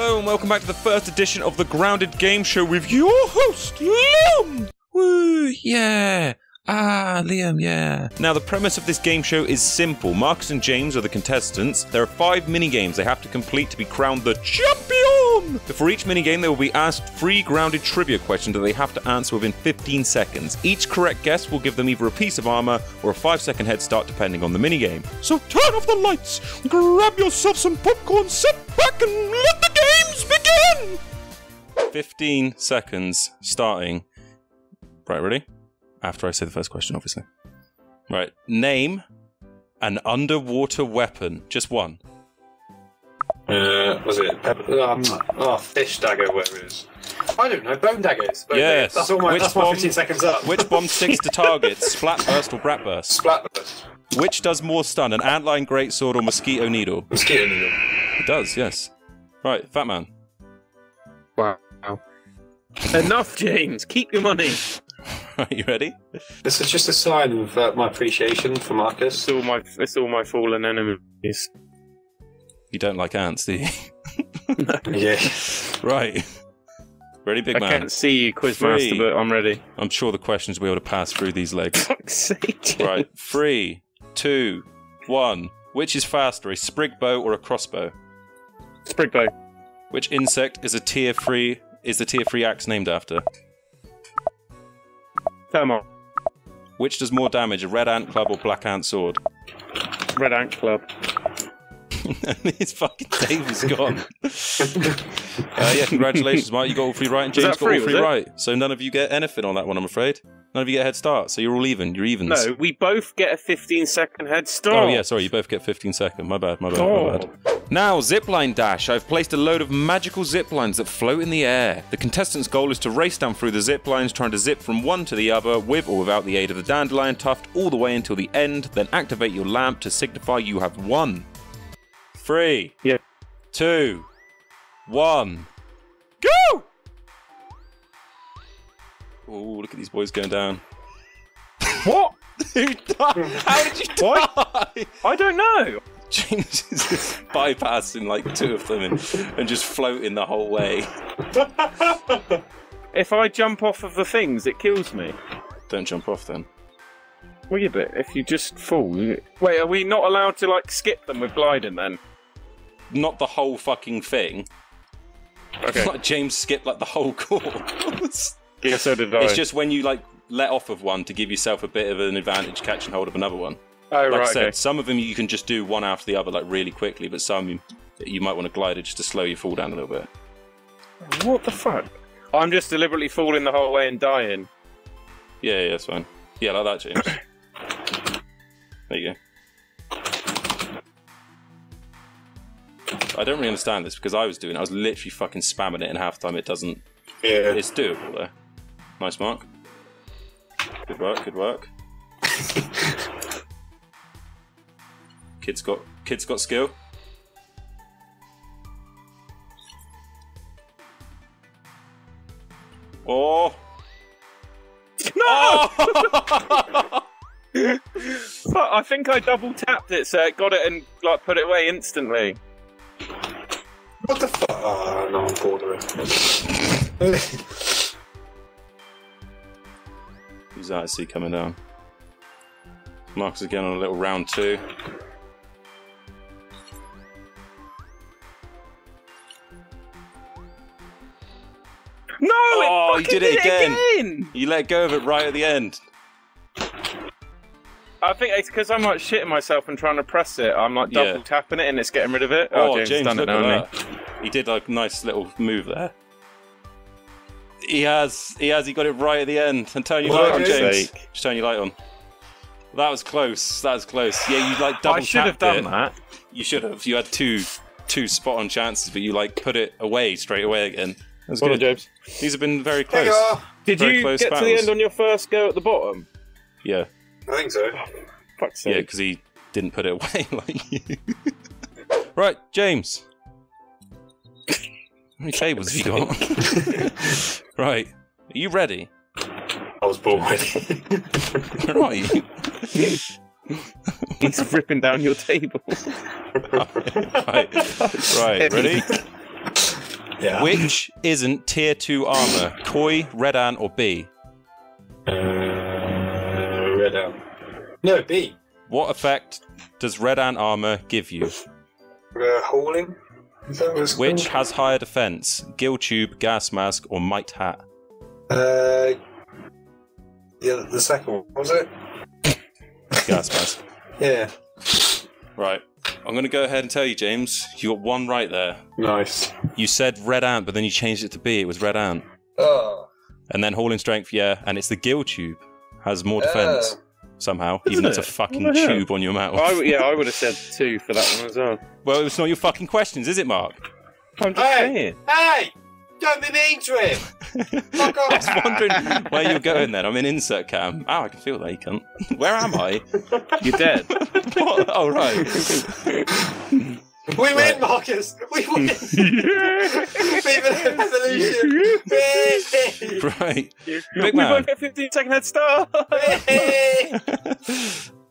Hello and welcome back to the first edition of the Grounded Game Show with your host, Liam! Woo, yeah! Ah, Liam, yeah. Now, the premise of this game show is simple. Marcus and James are the contestants. There are five mini games they have to complete to be crowned the champion. Before each mini game, they will be asked three grounded trivia questions that they have to answer within 15 seconds. Each correct guess will give them either a piece of armor or a five second head start, depending on the mini game. So turn off the lights, grab yourself some popcorn, sit back, and let the games begin. 15 seconds starting. Right, ready? After I say the first question, obviously. Right. Name an underwater weapon. Just one. Uh, was it pepper? Um, oh, fish dagger, whatever it is. I don't know. Bone daggers. Bone Yes. daggers. That's all my. Which that's my bomb- 15 seconds up. Which bomb sticks to targets? Splat burst or brat burst? Splat burst. Which does more stun? An antlion greatsword or mosquito needle? Mosquito needle. It does, yes. Right, Fat Man. Wow. Enough, James. Keep your money. Are you ready? This is just a sign of uh, my appreciation for Marcus. It's all my it's all my fallen enemies. You don't like ants, do you? Yeah. right. Ready, big man? I man? can't see you, Quizmaster, Three. but I'm ready. I'm sure the questions will be able to pass through these legs. Fuck's sake. right, three, two, one. Which is faster, a sprig bow or a crossbow? Sprig bow. Which insect is a tier three? Is the tier three axe named after? Thermal. Which does more damage, a red ant club or black ant sword? Red Ant Club. His fucking table's gone. uh, yeah, congratulations, Mike. You got all three right, and James got free, all three right. So none of you get anything on that one, I'm afraid. None of you get a head start. So you're all even. You're evens. No, we both get a 15 second head start. Oh yeah, sorry. You both get 15 second. My bad. My bad. My Oh. bad. Now, zipline dash. I've placed a load of magical zip lines that float in the air. The contestant's goal is to race down through the zip lines, trying to zip from one to the other with or without the aid of the dandelion tuft, all the way until the end. Then activate your lamp to signify you have won. Three. Yeah. Two. One. Go! Oh, look at these boys going down. What? Who died? How did you die? I don't know. James is just bypassing like two of them and, and just floating the whole way. If I jump off of the things, it kills me. Don't jump off then. Well, yeah, but if you just fall. you- Wait, are we not allowed to like skip them with gliding then? Not the whole fucking thing. Okay. Like James skipped like the whole course. yeah, so did I. it's just when you like let off of one to give yourself a bit of an advantage catching hold of another one. Oh, Like right. I said, okay. some of them you can just do one after the other like really quickly, but some you, you might want to glide it just to slow your fall down a little bit. What the fuck? I'm just deliberately falling the whole way and dying. Yeah, yeah, that's fine. Yeah, like that, James. there you go. I don't really understand this because I was doing it. I was literally fucking spamming it, and half the time it doesn't. Yeah. It's doable though. Nice mark. Good work. Good work. Kids got kids got skill. Oh. No! Oh! Fuck, I think I double tapped it, so it got it and like put it away instantly. What the fuck? Oh, no, I'm bored of it. Who's that? I see coming down. Marcus again on a little round two. No! Oh, it you fucking did it again. again! You let go of it right at the end. I think it's because I'm like shitting myself and trying to press it. I'm like double Yeah. tapping it and it's getting rid of it. Oh, Oh, James, James, done look it at now, hasn't that. He did like a nice little move there. He has, he has, he got it right at the end. And turn your Well, light on, James. sake. Just turn your light on. That was close. That was close. Yeah, you like he? double I should have done it. that. You should have. You had two, two spot on chances, but you like put it away straight away again. That's Well good. done, James. These have been very close. you are. Did Very you close get to the end on your first go at the bottom? Yeah, I think so. Fuck's yeah, because he didn't put it away like you. right, James. How many tables have you got? right, are you ready? I was bored. Where are you? He's ripping down your table. right, right, ready? Yeah. Which isn't tier 2 armor? Koi, Red Ant, or B? Uh, red arm. No, B. What effect does Red Ant armor give you? Uh, hauling? Is that what it's Which called? has higher defense? Gill tube, gas mask, or mite hat? Uh, yeah, the second one, was it? Gas mask. Yeah. Right. I'm going to go ahead and tell you, James. You got one right there. Nice. You said red ant, but then you changed it to B. It was red ant. Oh. And then hauling strength, yeah. And it's the gill tube. Has more defense somehow, even though it's a fucking What the tube on your mouth. I, yeah, I would have said two for that one as well. Well, it's not your fucking questions, is it, Mark? I'm just Hey! saying. Hey! Don't be mean to him! Fuck I was off! wondering where you're going then. I'm in insert cam. Oh, I can feel that you cunt. Where am I? You're dead. what? Oh, right. We win, Marcus! We win! Viva the revolution! Right. we Big man. both get 15 second head start.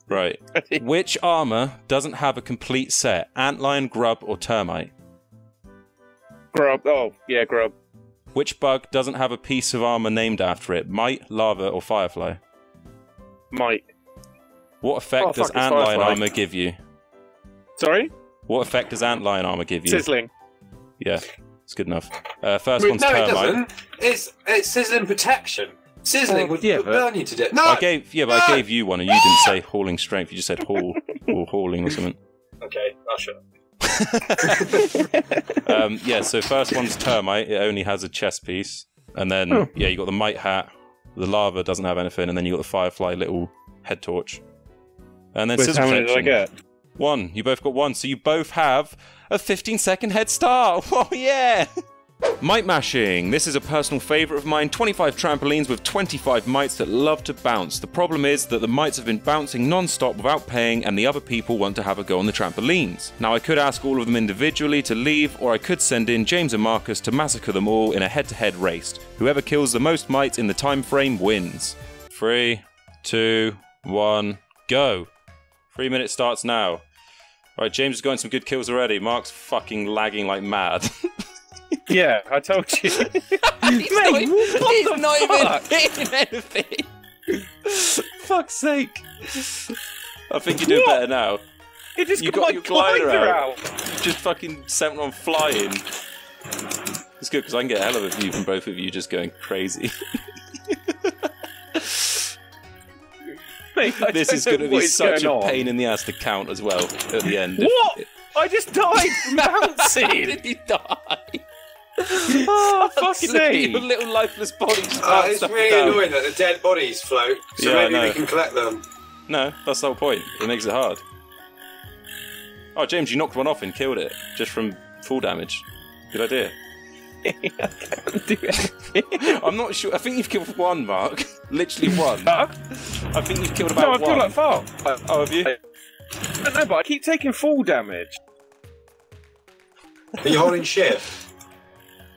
right. Which armor doesn't have a complete set? Antlion, grub, or termite? Grub. Oh, yeah, grub. Which bug doesn't have a piece of armor named after it? Mite, larva, or firefly? Mite. What effect Oh, does antlion armor give you? Sorry? What effect does antlion armor give you? Sizzling. Yeah, it's good enough. Uh, first Wait, one's no, it termite. doesn't. It's, it's sizzling protection. Sizzling Oh, would, yeah, but- burn you to death. No! I gave yeah, but I gave you one, and you didn't say hauling strength. You just said haul or hauling or something. Okay, I'll shut up. Um, yeah, so first one's termite. It only has a chest piece, and then Oh. yeah, you got the mite hat. The larva doesn't have anything, and then you got the firefly little head torch. And then Wait, how many did I get? One. You both got one, so you both have a 15 second head start. Oh yeah! Mite mashing. This is a personal favourite of mine. 25 trampolines with 25 mites that love to bounce. The problem is that the mites have been bouncing non-stop without paying, and the other people want to have a go on the trampolines. Now I could ask all of them individually to leave, or I could send in James and Marcus to massacre them all in a head-to-head race. Whoever kills the most mites in the time frame wins. Three, two, one, go. Three minutes starts now. Right, James is going some good kills already. Mark's fucking lagging like mad. Yeah, I told you. he's Mate, what the fuck? hitting anything. Fuck's sake. I think you're doing What? better now. You just You got, got my your glider glider out. out. Just fucking sent one flying. It's good because I can get a hell of a view from both of you just going crazy. Mate, this is going to be such going a on. pain in the ass to count as well at the end. What? I just died from bouncing. did you die? oh, fuck's sake. Your little lifeless body just Oh, it's really down. annoying that the dead bodies float, so Yeah, maybe know. we can collect them. No, that's the whole point. It makes it hard. Oh, James, you knocked one off and killed it just from full damage. Good idea. Do it. I'm not sure. I think you've killed one, Mark. Literally one. Huh? I think you've killed about one. No, I've one. gone like far. I oh, have you? don't know, but I keep taking full damage. Are you holding shift?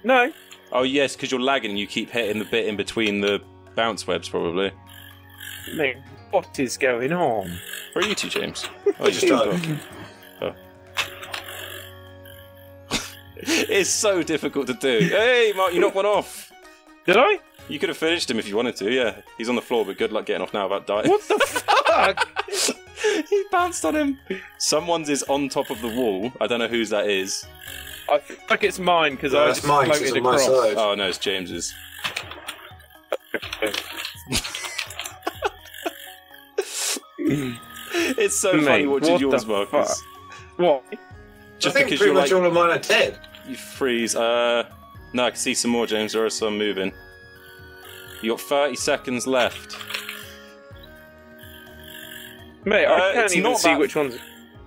No. Oh, yes, because you're lagging and you keep hitting the bit in between the bounce webs, probably. Mate, what is going on? Where are you two, James? Oh, I you just just died. Oh. it's so difficult to do. Hey, Mark, you knocked one off. Did I? You could have finished him if you wanted to, yeah. He's on the floor, but good luck getting off now without dying. What the fuck? he bounced on him. Someone's is on top of the wall. I don't know whose that is. I feel like it's mine because No, I it's just mine, 'cause floated it's on my across. side. Oh no, it's James's. It's so Mate, funny watching what yours, the Marcus. What? Just I think because pretty you're much like all of mine are dead. you freeze. Uh, no, I can see some more, James. There are some moving. You got 30 seconds left. Mate, Uh, I can't even see which ones.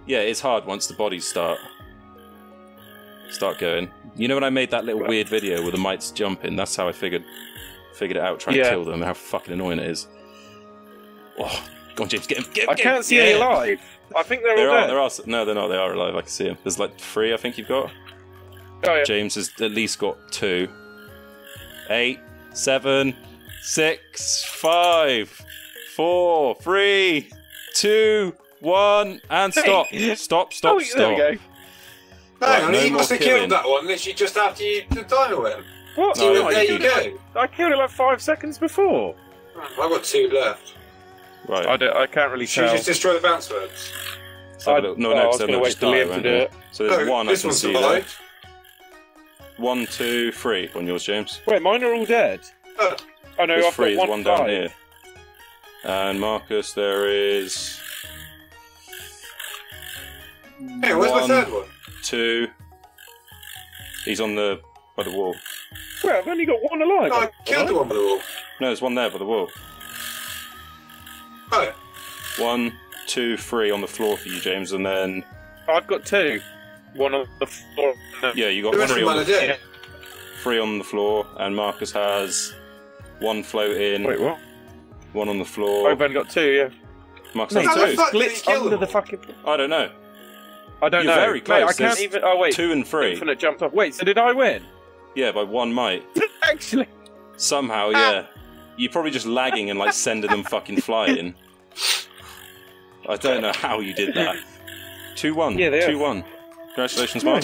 Yeah, it's hard once the bodies start start going. You know when I made that little weird video where the mites jumping? That's how I figured figured it out. Trying Yeah. to kill them. How fucking annoying it is. Oh, go on, James. Get him. Get him. I get can't see Yeah. any alive. I think they're There all are, dead. there are. No, they're not. They are alive. I can see them. There's like three. I think you've got. Oh, yeah. James has at least got two. Eight, seven, six, five, four, three, two, one, and stop. Hey. Stop, stop, Oh, stop. there we go. Hang on, no you must have killing. killed that one literally just after you did the timer went. What? No, So I there killed you it. go. I killed it like five seconds before. I've got two left. Right. I, don't, I can't really Should we tell. just destroy the bounce birds? Let's have a I- no, oh, no, I was gonna they'll wait just for Liam to do it. So there's No, one I this can one see there. One, two, three on yours, James. Wait, mine are all dead. Oh, Oh no, There's I've three. got There's one, one down here. And Marcus, there is two. He's on the by the wall. Well, I've only got one alive. Oh, I killed the one by the wall. No, there's one there by the wall. Oh. One, two, three on the floor for you, James, and then I've got two. One on the floor. yeah, you got the three on are the, dead. three on the floor, and Marcus has one floating, Wait, what? one on the floor. I've only got two. Yeah. Marcus Mate, has How the fuck did he kill under them the fucking. I don't know. I don't You're know. very Mate, close. I can't There's even. Oh wait. Two and three. Infinite jumped off. Wait, so did I win? Yeah, by one mite. Actually. Somehow, ah. yeah. You're probably just lagging and like sending them fucking flying. I don't know how you did that. Two one. Yeah, they are. Two one. Congratulations, Mark.